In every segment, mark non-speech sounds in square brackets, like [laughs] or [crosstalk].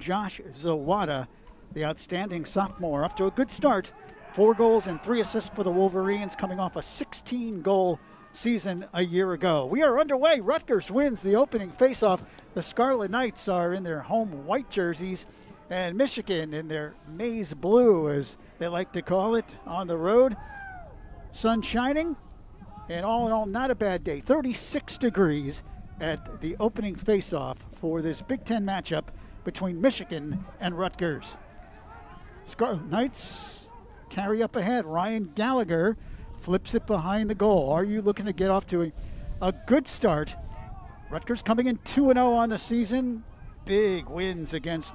Josh Zawada, the outstanding sophomore, up to a good start. Four goals and three assists for the Wolverines, coming off a 16 goal season a year ago. We are underway. Rutgers wins the opening faceoff. The Scarlet Knights are in their home white jerseys, and Michigan in their maize blue, as they like to call it, on the road. Sun shining, and all in all, not a bad day. 36 degrees at the opening faceoff for this Big Ten matchup between Michigan and Rutgers. Knights carry up ahead. Ryan Gallagher flips it behind the goal. Are you looking to get off to a, a good start? Rutgers coming in 2 0 on the season. Big wins against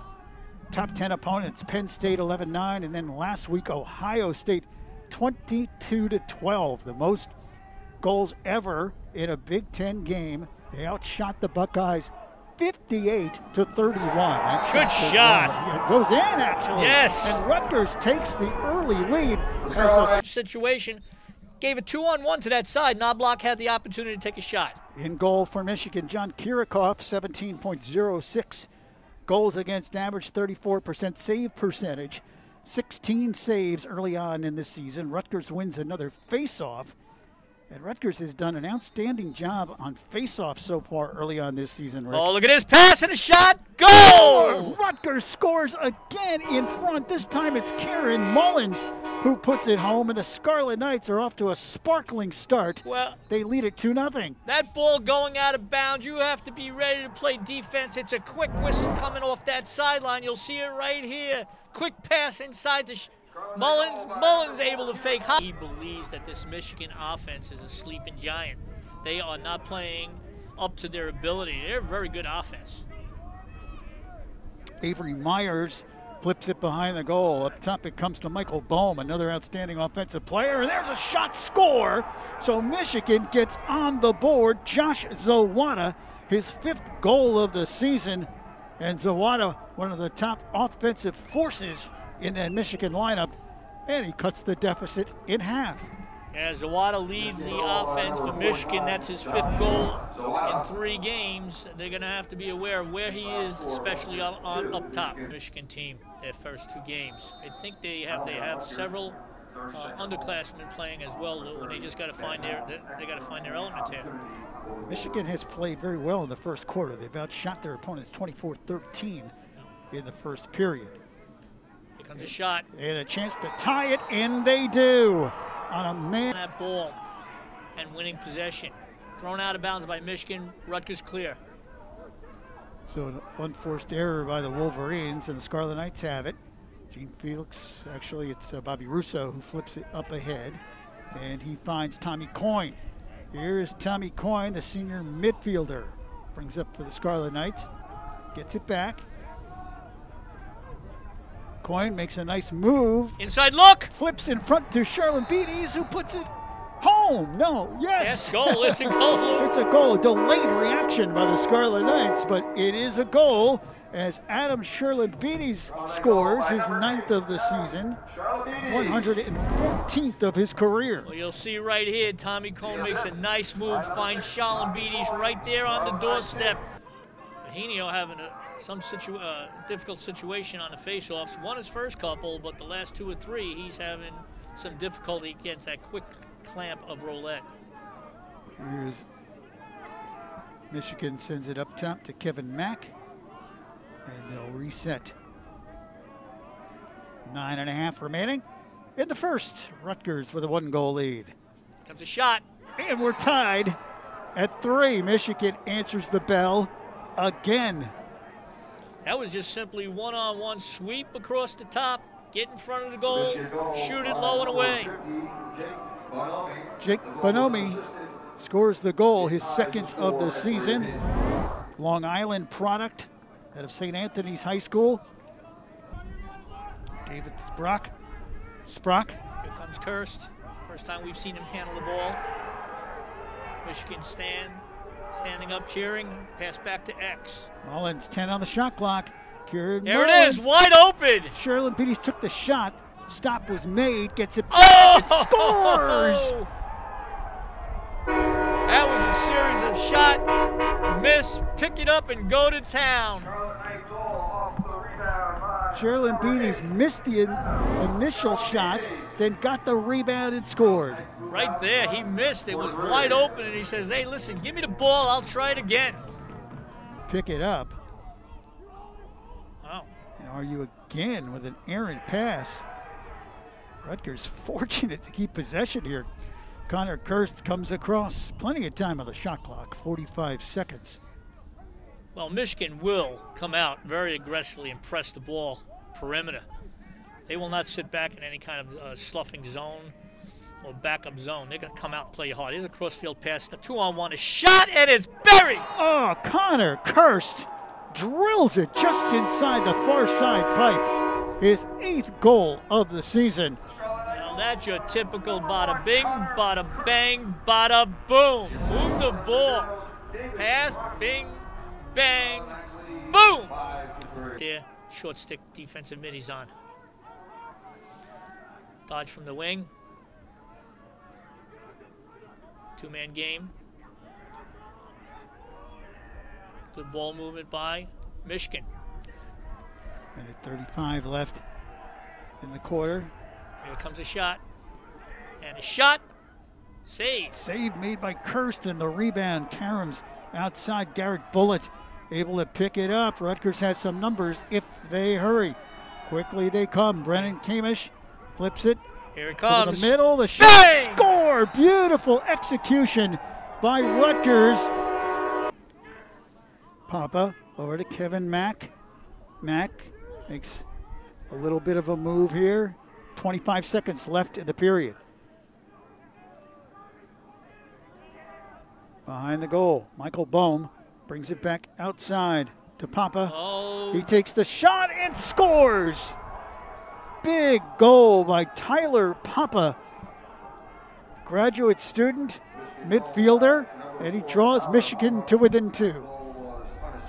top 10 opponents. Penn State 11 9, and then last week, Ohio State 22 12. The most goals ever in a Big Ten game. They outshot the Buckeyes 58 to 31. That Good shot. It goes in, actually. Yes. And Rutgers takes the early lead as the Situation gave a two on one to that side. Knobloch had the opportunity to take a shot. In goal for Michigan, John Kirikoff, 17.06 goals against average, 34% save percentage, 16 saves early on in the season. Rutgers wins another face-off. And Rutgers has done an outstanding job on face-off so far early on this season. Rick. Oh, look at this pass and a shot. Goal! Oh, Rutgers scores again in front. This time it's Kieran Mullins who puts it home, and the Scarlet Knights are off to a sparkling start. Well, They lead it 2 0. that ball going out of bounds, you have to be ready to play defense. It's a quick whistle coming off that sideline. You'll see it right here. Quick pass inside the. Mullins, Mullins able to fake. high. He believes that this Michigan offense is a sleeping giant. They are not playing up to their ability. They're a very good offense. Avery Myers flips it behind the goal. Up top, it comes to Michael Boehm, another outstanding offensive player. And there's a shot score. So Michigan gets on the board. Josh Zawada, his fifth goal of the season. And Zawada, one of the top offensive forces in that Michigan lineup. And he cuts the deficit in half. As Zawada leads the offense for Michigan, that's his fifth goal in three games. They're going to have to be aware of where he is, especially up, on, up top. Michigan team, their first two games. I think they have they have several uh, underclassmen playing as well. Lou, and they just got to find their they, got to find their element here. Michigan has played very well in the first quarter. They've outshot their opponents 24 13 in the first period. Comes a shot And a chance to tie it, and they do on a man. that ball and winning possession. Thrown out of bounds by Michigan. Rutgers clear. So an unforced error by the Wolverines, and the Scarlet Knights have it. Gene Felix, actually, it's uh, Bobby Russo who flips it up ahead, and he finds Tommy Coyne. Here is Tommy Coyne, the senior midfielder. Brings up for the Scarlet Knights, gets it back. Coyne makes a nice move, Inside look. flips in front to Beatties, who puts it home. No, yes. Yes, goal. It's a goal. [laughs] It's a goal. Delayed reaction by the Scarlet Knights, but it is a goal as Adam Charalambides scores his ninth of the season, 114th of his career. Well, you'll see right here, Tommy Coyne makes a nice move, finds Charalambides right there on the doorstep. Mahinio having a, some situ, uh, difficult situation on the faceoffs. Won his first couple, but the last two or three, he's having some difficulty against that quick clamp of roulette. Here's Michigan sends it up top to Kevin Mack, and they'll reset. Nine and a half remaining in the first. Rutgers with a one goal lead. Comes a shot. And we're tied at three. Michigan answers the bell again. That was just simply one-on-one sweep across the top, get in front of the goal, shoot it low and away. Jake Bonomi scores the goal, his second of the season. Long Island product out of St. Anthony's High School. David Sprock. Sprock. Here comes Kirst. First time we've seen him handle the ball. Michigan stand, standing up, cheering. Pass back to X. Mullins 10 on the shot clock. Kieran There it Mullins. is, wide open. Charalambides took the shot. Stop was made. Gets it back. Oh! It scores. [laughs] That was a series of shot, miss, pick it up, and go to town. Charalambides missed the in- initial shot, then got the rebound and scored. Right there, he missed. It was wide open, and he says, "Hey, listen, give me the ball. I'll try it again." Pick it up Wow. and are you again with an errant pass. Rutgers [laughs] fortunate to keep possession here. Connor Kirst comes across. Plenty of time on the shot clock, 45 seconds. Well, Michigan will come out very aggressively and press the ball perimeter. They will not sit back in any kind of uh, sloughing zone or backup zone. They're going to come out and play hard. Here's a crossfield pass. The two on one is shot, and it's buried. Oh, Connor Kirst drills it just inside the far side pipe. His eighth goal of the season. Now that's your typical bada bing, bada bang, bada boom. Move the ball. Pass, bing, bang, boom. There, short stick defensive middies on. Dodge from the wing. Two man game. Good ball movement by Michigan. Minute 35 left in the quarter. Here comes a shot. And a shot. Save. Save made by Kirsten. The rebound. Karams outside. Garrett Bullet able to pick it up. Rutgers has some numbers if they hurry. Quickly they come. Brennan Kamish flips it Here it comes. the middle. The shot Bang! score. Beautiful execution by Rutgers. Papa over to Kevin Mack. Mack makes a little bit of a move here. 25 seconds left in the period. Behind the goal, Michael Boehm brings it back outside to Papa. Oh, He takes the shot and scores. Big goal by Tyler Papa, graduate student, midfielder, and he draws Michigan to within two.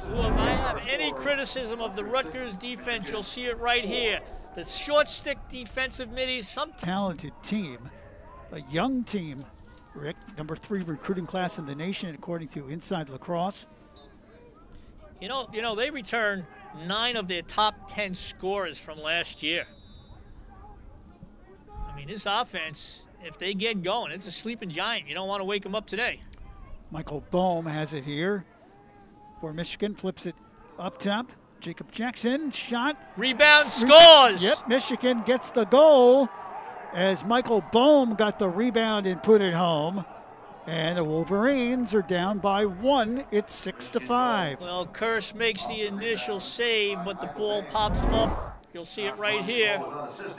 Well, if I have any criticism of the Rutgers defense, you'll see it right here. The short stick defensive middies, some Talented team, a young team. Rick, number three recruiting class in the nation, according to Inside Lacrosse. you know, you know, they return nine of their top ten scorers from last year. I mean, this offense, if they get going, it's a sleeping giant. You don't want to wake them up today. Michael Boehm has it here for Michigan, flips it up top. Jacob Jackson, shot, Rebound scores. Yep, Michigan gets the goal as Michael Boehm got the rebound and put it home. And the Wolverines are down by one. It's six to five. Well, Kirst makes the initial save, but the ball pops up. You'll see it right here.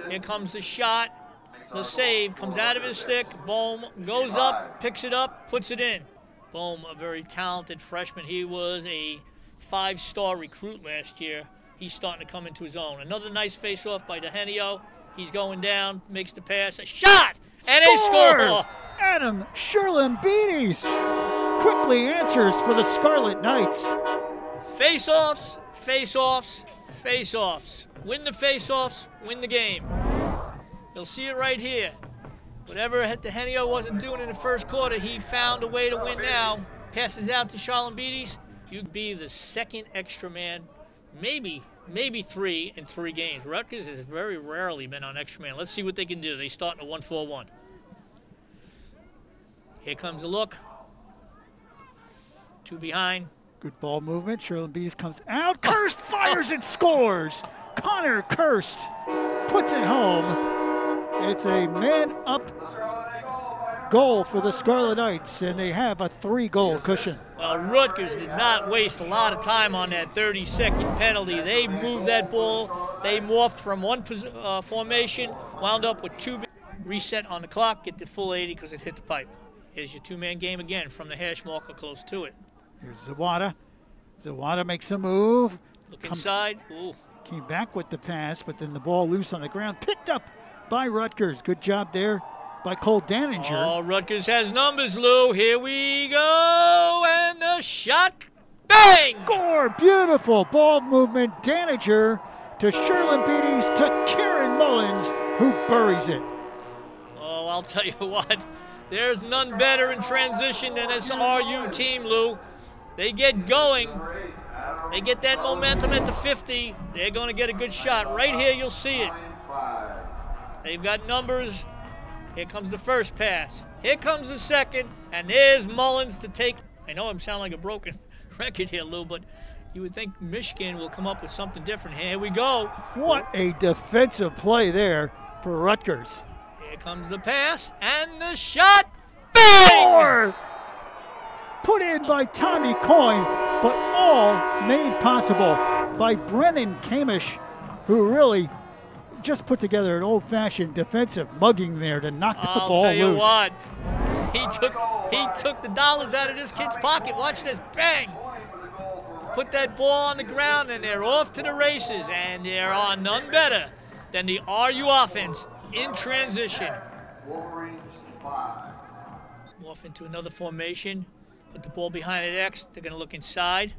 Here comes the shot. The save comes out of his stick. Boehm goes up, picks it up, puts it in. Boehm, a very talented freshman. He was a five star recruit last year. He's starting to come into his own. Another nice face off by DeHenio. He's going down, makes the pass. A shot! And a score! Adam Charalambides quickly answers for the Scarlet Knights. Face offs, face offs, face offs. Win the face offs, win the game. You'll see it right here. Whatever Henio wasn't doing in the first quarter, he found a way to win now. Passes out to Beatties. You'd be the second extra man, maybe, maybe three in three games. Rutgers has very rarely been on extra man. Let's see what they can do. They start in a 1 4 1. Here comes a look. Two behind. Good ball movement. Beatties comes out. Kirst fires and scores. Connor Kirst puts it home. It's a man up goal for the Scarlet Knights, and they have a three goal cushion. Well, Rutgers did not waste a lot of time on that 30 second penalty. They moved that ball. They morphed from one pos- uh, formation, wound up with two. Reset on the clock, get the full 80 because it hit the pipe. Here's your two man game again from the hash marker close to it. Here's Zawada. Zawada makes a move. Look Comes- inside. Ooh. Came back with the pass, but then the ball loose on the ground. Picked up by Rutgers. Good job there by Cole Daninger. Oh, Rutgers has numbers, Lou. Here we go. And the shot. Bang! Score! Beautiful ball movement. Daninger to Charalambides to Kieran Mullins, who buries it. Oh, I'll tell you [laughs] what. There's none better in transition than this RU team, Lou. They get going. They get that momentum at the 50. They're going to get a good shot. Right here, you'll see it. They've got numbers. Here comes the first pass. Here comes the second. And there's Mullins to take. I know I'm sounding like a broken [laughs] record here, Lou, but you would think Michigan will come up with something different. Here we go. What a defensive play there for Rutgers. Here comes the pass and the shot. Bang! Four! Put in by Tommy Coyne, but all made possible by Brennan Kamish, who really just put together an old-fashioned defensive mugging there to knock the I'll ball tell you loose. what. He took he took the dollars out of this kid's pocket. Watch this, bang! Put that ball on the ground, and they're off to the races. And there are none better than the RU offense in transition. Off into another formation. Put the ball behind an X. They're going to look inside.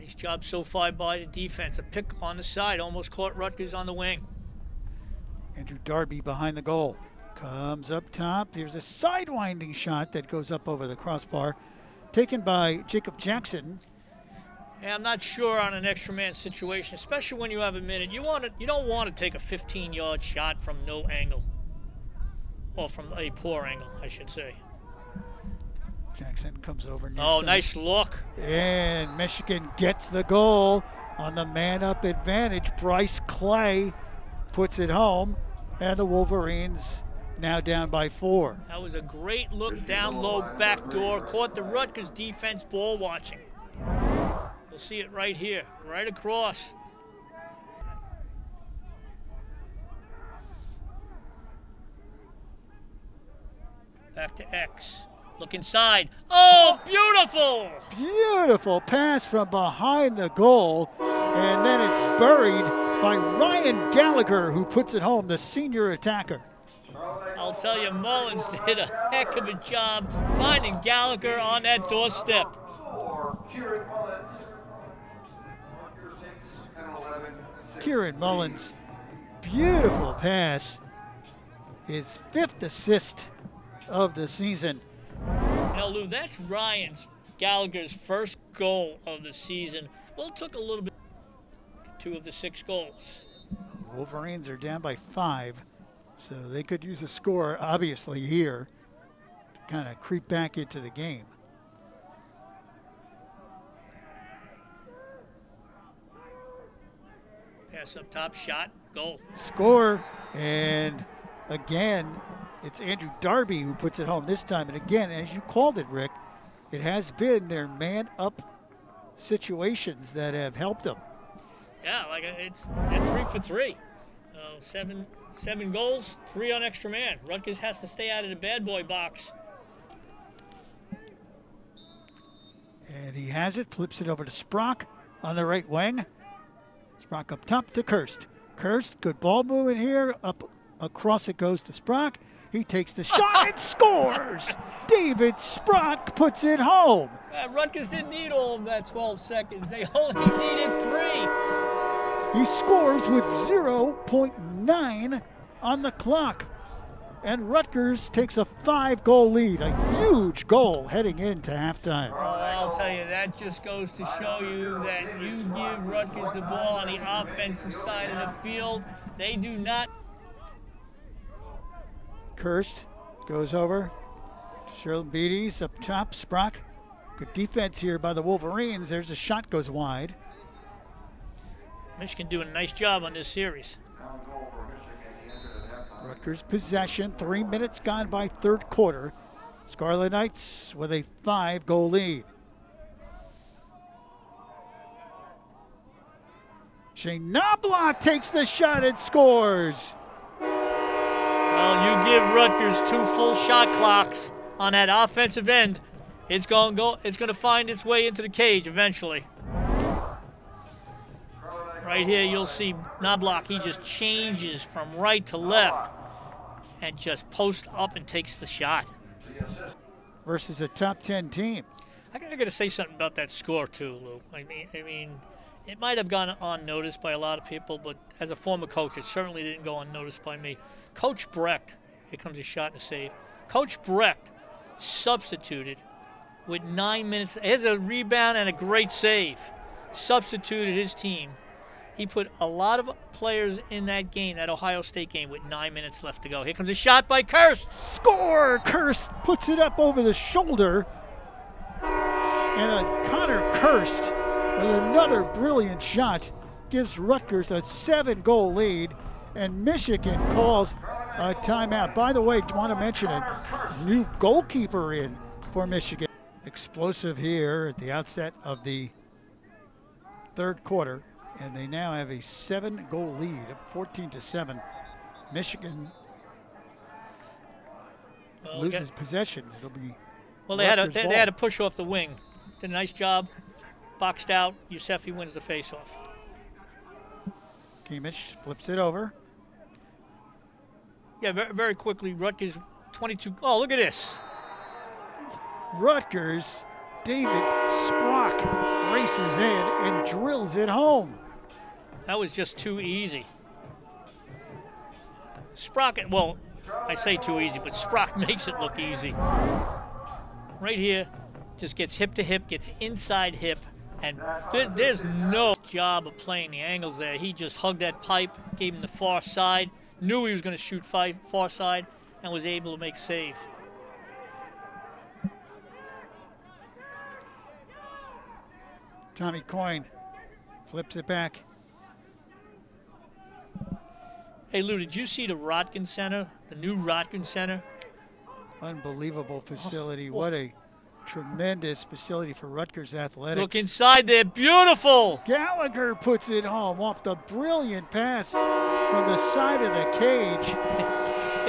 Nice job so far by the defense. A pick on the side almost caught Rutgers on the wing. Andrew Darby behind the goal. Comes up top. Here's a sidewinding shot that goes up over the crossbar. Taken by Jacob Jackson. Yeah, I'm not sure on an extra man situation, especially when you have a minute. You want to, you don't want to take a 15-yard shot from no angle, or from a poor angle, I should say. Jackson comes over. near Oh, nice look. And Michigan gets the goal on the man up advantage. Bryce Clay puts it home, and the Wolverines now down by four. That was a great look down low, back door. Caught the Rutgers defense ball watching. You'll see it right here, right across. Back to X. Look inside. Oh, beautiful! Beautiful pass from behind the goal, and then it's buried by Ryan Gallagher, who puts it home, the senior attacker. I'll tell you, Mullins did a heck of a job finding Gallagher on that doorstep. Kieran Mullins, beautiful pass. His fifth assist of the season. Know, Lou, that's Ryan's Gallagher's first goal of the season. Well, it took a little bit. Two of the six goals. Wolverines are down by five, so they could use a score, obviously, here to kind of creep back into the game. Pass up top, shot, goal. Score, and again, it's Andrew Darby who puts it home this time. And again, as you called it, Rick, it has been their man up situations that have helped them. Yeah, like it's three for three. Uh, seven seven goals, three on extra man. Rutgers has to stay out of the bad boy box. And he has it, flips it over to Sprock on the right wing. Sprock up top to Kirst. Kirst, good ball moving here. Up across it goes to Sprock. He takes the shot and [laughs] scores. David Sprock puts it home. Uh, Rutgers didn't need all of that 12 seconds. They only needed three. He scores with 0.9 on the clock. And Rutgers takes a five goal lead, a huge goal heading into halftime. Well, I'll tell you, that just goes to show you that you give Rutgers the ball on the offensive side of the field. They do not. Kirst goes over to Charalambides up top. Sprock. Good defense here by the Wolverines. There's a shot goes wide. Michigan doing a nice job on this series. Rutgers possession. Three minutes gone by third quarter. Scarlet Knights with a five goal lead. Shane Knobloch takes the shot and scores. Well, you give Rutgers two full shot clocks on that offensive end. It's going to go. It's going to find its way into the cage eventually. Right here, you'll see Knobloch. He just changes from right to left and just posts up and takes the shot. Versus a top 10 team. I got to say something about that score too, Lou. I mean, I mean, it might have gone unnoticed by a lot of people, but as a former coach, it certainly didn't go unnoticed by me. Coach Brecht, here comes a shot and a save. Coach Brecht substituted with nine minutes. Here's a rebound and a great save. Substituted his team. He put a lot of players in that game, that Ohio State game, with nine minutes left to go. Here comes a shot by Kirst. Score! Kirst puts it up over the shoulder. And a Connor Kirst with another brilliant shot gives Rutgers a seven goal lead. And Michigan calls a timeout. By the way, want to mention it new goalkeeper in for Michigan. Explosive here at the outset of the third quarter, and they now have a seven-goal lead, 14 to seven. Michigan well, loses possession. It'll be well. They had a they, they, had a push off the wing. Did a nice job. Boxed out. Yusefi wins the faceoff. Kimmich flips it over. Yeah, very, very quickly. Rutgers 22. Oh, look at this. Rutgers, David Sprock races in and drills it home. That was just too easy. Sprock, well, I say too easy, but Sprock [laughs] makes it look easy. Right here, just gets hip to hip, gets inside hip, and there, there's no job of playing the angles there. He just hugged that pipe, gave him the far side, knew he was going to shoot far, far side, and was able to make save. Tommy Coyne flips it back. Hey Lou, did you see the Rotkin Center, the new Rotkin Center? Unbelievable oh, facility. Oh, what a tremendous facility for Rutgers athletics. Look inside there, beautiful. Gallagher puts it home off the brilliant pass from the side of the cage.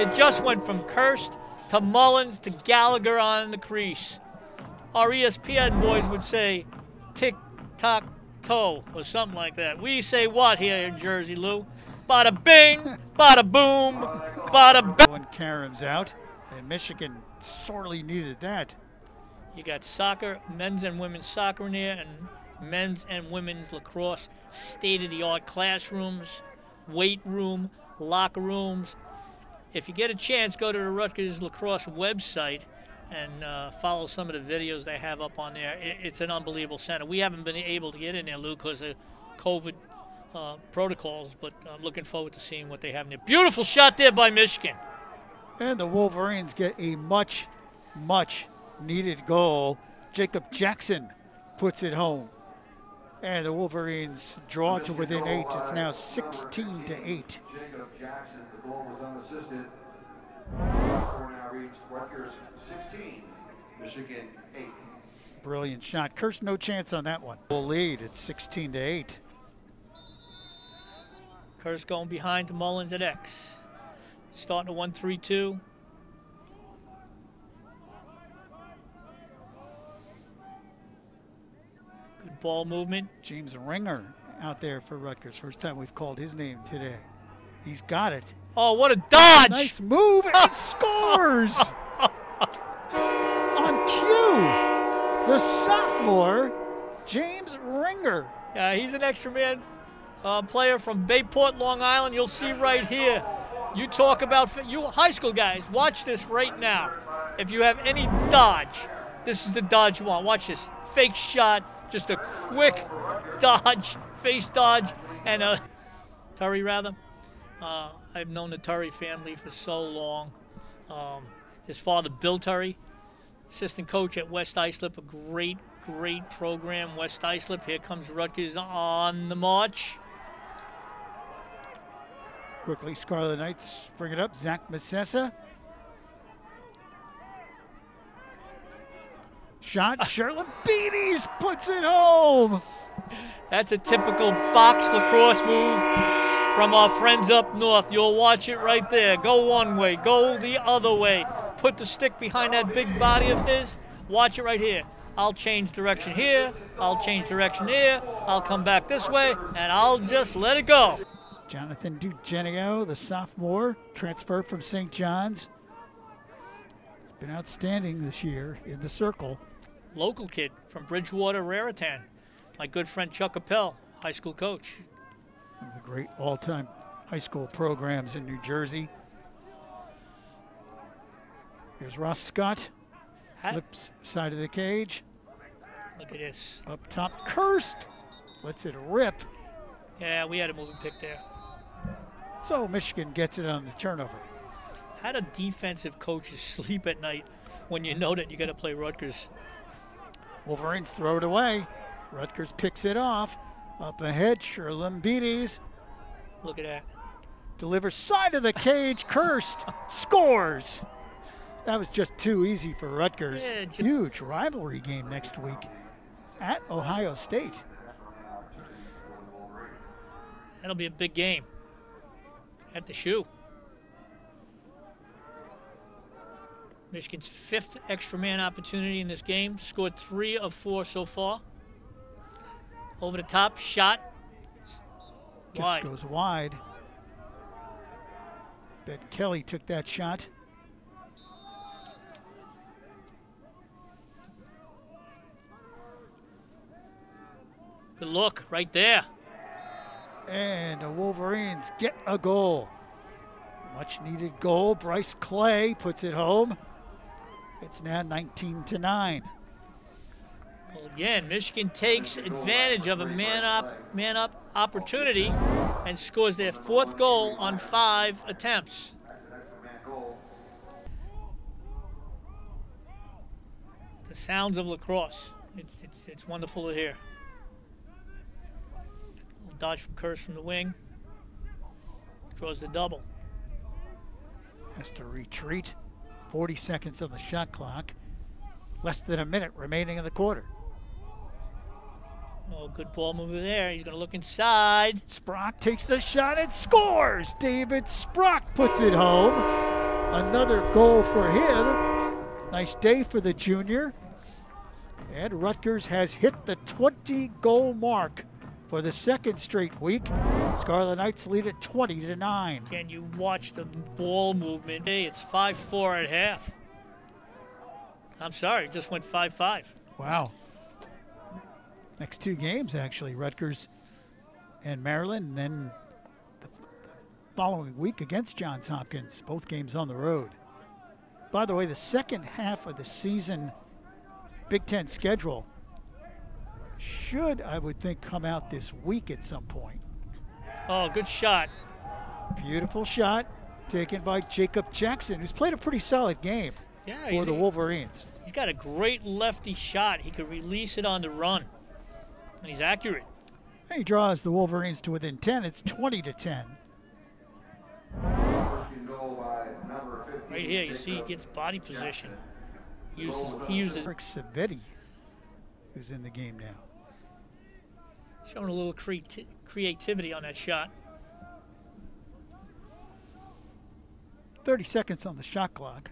[laughs] it just went from Kirst to Mullins to Gallagher on the crease. Our ESPN boys would say, tick tock toe or something like that. We say what here in Jersey, Lou? Bada bing, [laughs] bada boom, bada bing. When Karam's out, and Michigan sorely needed that. You got soccer, men's and women's soccer in there, and men's and women's lacrosse, state-of-the-art classrooms, weight room, locker rooms. If you get a chance, go to the Rutgers lacrosse website and uh, follow some of the videos they have up on there. It, it's an unbelievable center. We haven't been able to get in there, Lou, because of COVID uh, protocols, but I'm looking forward to seeing what they have in there. Beautiful shot there by Michigan. And the Wolverines get a much, much needed goal. Jacob Jackson puts it home. And the Wolverines draw to within eight. It's now 16 to 8. Jacob Jackson, the goal was unassisted. Score now reads Rutgers 16, Michigan 8. Brilliant shot. Kirst, no chance on that one. We'll lead. It's 16 to 8. Kirst going behind to Mullins at X. Starting a 1 3 2. Good ball movement. James Ringer out there for Rutgers. First time we've called his name today. He's got it. Oh, what a dodge! Nice move and [laughs] scores! On cue, the sophomore, James Ringer. Yeah, he's an extra man uh, player from Bayport, Long Island. You'll see right here. You talk about, you high school guys, watch this right now. If you have any dodge, this is the dodge you want. Watch this. Fake shot, just a quick dodge, face dodge, and a Turry rather. Uh, I've known the Turry family for so long. Um, his father, Bill Turry, assistant coach at West Islip, a great, great program. West Islip. Here comes Rutgers on the march. Quickly, Scarlet Knights bring it up. Zach Masessa. Shot, Sherlin Beaties puts it home. That's a typical box lacrosse move from our friends up north. You'll watch it right there. Go one way, go the other way. Put the stick behind that big body of his. Watch it right here. I'll change direction here. I'll change direction here. I'll come back this way, and I'll just let it go. Jonathan Dugenio, the sophomore, transferred from St. John's. He's been outstanding this year in the circle. Local kid from Bridgewater, Raritan. My good friend Chuck Appel, high school coach. One of the great all-time high school programs in New Jersey. Here's Ross Scott. Ha- Flips side of the cage. Look at this. Up top, Kirst. lets it rip. Yeah, we had a moving pick there. So Michigan gets it on the turnover. How do defensive coaches [laughs] sleep at night when you know that you got to play Rutgers? Wolverines throw it away. Rutgers picks it off. Up ahead, Charalambides Look at that. delivers side of the cage. Kirst, [laughs] scores. That was just too easy for Rutgers. Yeah, Huge rivalry game next week at Ohio State. That'll be a big game at the shoe. Michigan's fifth extra man opportunity in this game. Scored three of four so far. Over the top, shot. Just Wide. goes wide. Bet Kelly took that shot. Good look right there. And the Wolverines get a goal. Much needed goal. Bryce Clay puts it home. It's now 19 to 9. Well, again, Michigan takes advantage of a man up, man up opportunity and scores their fourth goal on five attempts. The sounds of lacrosse. It's, it's, it's wonderful to hear. Little dodge from Kirst from the wing. Draws the double. Has to retreat. 40 seconds on the shot clock. Less than a minute remaining in the quarter. Oh, good ball mover there. He's going to look inside. Sprock takes the shot and scores. David Sprock puts it home. Another goal for him. Nice day for the junior. And Rutgers has hit the 20 goal mark for the second straight week. Scarlet Knights lead at 20 to 9. Can you watch the ball movement? Hey, it's 5 4 at half. I'm sorry, it just went 5 5. Wow. Next two games, actually, Rutgers and Maryland, and then the, the following week against Johns Hopkins, both games on the road. By the way, the second half of the season Big Ten schedule should, I would think, come out this week at some point. Oh, good shot. Beautiful shot taken by Jacob Jackson, who's played a pretty solid game Yeah, for the Wolverines. he's got a great lefty shot. He could release it on the run. And he's accurate. And he draws the Wolverines to within 10. It's 20 to 10. Right here, you see he gets body position. He uses, he uses Eric Savetti, who's in the game now. Showing a little creati- creativity on that shot. 30 seconds on the shot clock.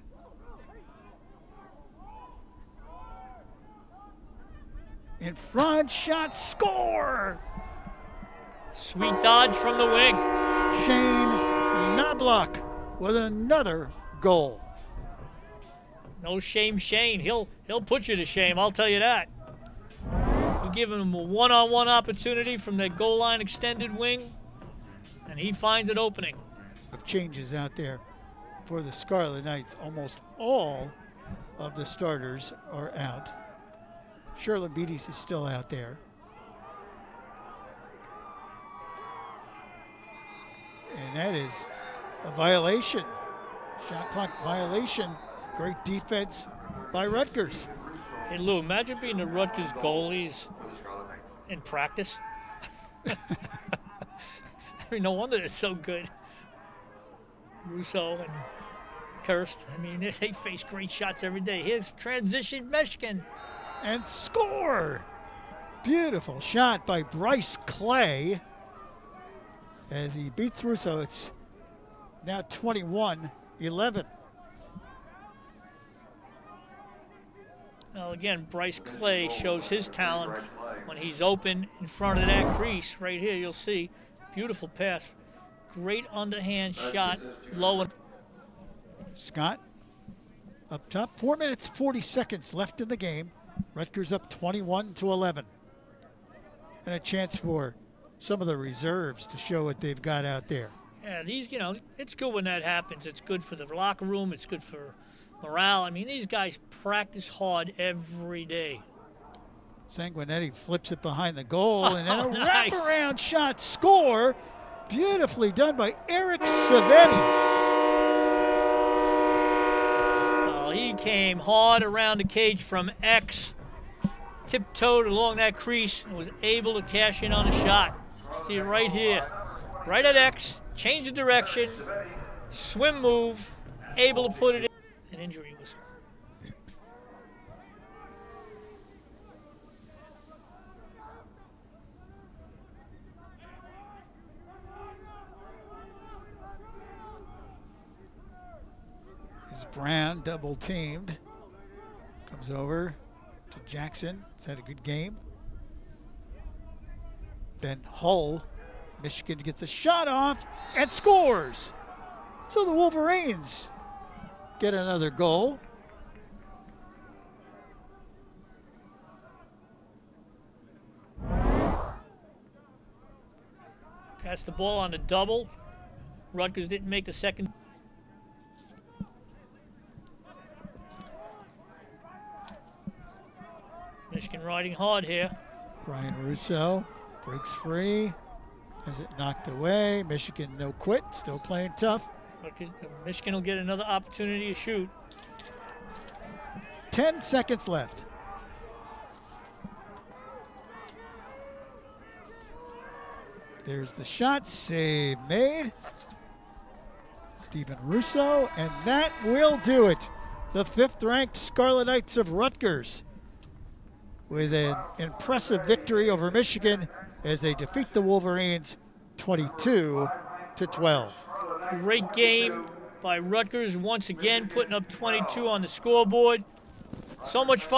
In front, shot, score! Sweet dodge from the wing. Shane Knobloch with another goal. No shame, Shane. He'll he'll put you to shame. I'll tell you that. Give him a one-on-one opportunity from the goal line extended wing, and he finds an opening. Of changes out there for the Scarlet Knights. Almost all of the starters are out. Charalambides is still out there. And that is a violation. Shot clock violation. Great defense by Rutgers. Hey Lou, imagine being the Rutgers goalies in practice. [laughs] I mean, no wonder they're so good. Russo and Kirst. I mean, they, [laughs] they face great shots every day. Here's transition Michigan. And score! Beautiful shot by Bryce Clay as he beats Russo. It's now 21 11. Well, again, Bryce Clay shows his talent when he's open in front of that crease right here. You'll see, beautiful pass, great underhand shot, low and Scott up top. Four minutes, 40 seconds left in the game. Rutgers up 21 to 11. And a chance for some of the reserves to show what they've got out there. Yeah, these, you know, it's good when that happens. It's good for the locker room. It's good for morale. I mean, these guys practice hard every day. Sanguinetti flips it behind the goal, and then a [laughs] Oh, nice. wraparound shot score. Beautifully done by Eric Savetti. Well, he came hard around the cage from X, tiptoed along that crease, and was able to cash in on a shot. See it right here. Right at X, change the direction, swim move, able to put it in. An injury whistle. Is Brand double teamed. Comes over to Jackson. He's had a good game. Then Hull, Michigan gets a shot off and scores. So the Wolverines get another goal. Pass the ball on the double. Rutgers didn't make the second. Michigan riding hard here. Brian Russo breaks free. Has it knocked away. Michigan no quit. Still playing tough. Michigan will get another opportunity to shoot. 10 seconds left. There's the shot. Save made. Stephen Russo, and that will do it. The fifth ranked Scarlet Knights of Rutgers with an impressive victory over Michigan as they defeat the Wolverines 22 to 12. Great game by Rutgers once again, putting up 22 on the scoreboard. So much fun.